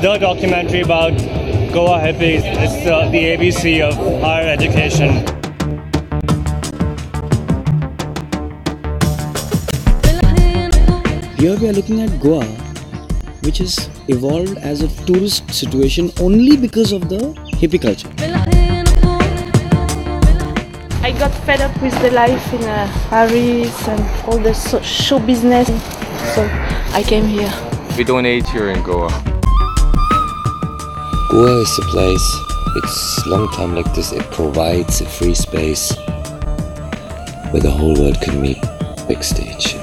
the documentary about Goa hippies. It's uh, the ABC of higher education. Here we are looking at Goa, which has evolved as a tourist situation only because of the hippie culture. I got fed up with the life in uh, Paris and all the so- show business, so I came here. We don't age here in Goa. Goa is a place, it's long time like this, it provides a free space where the whole world can meet big stage.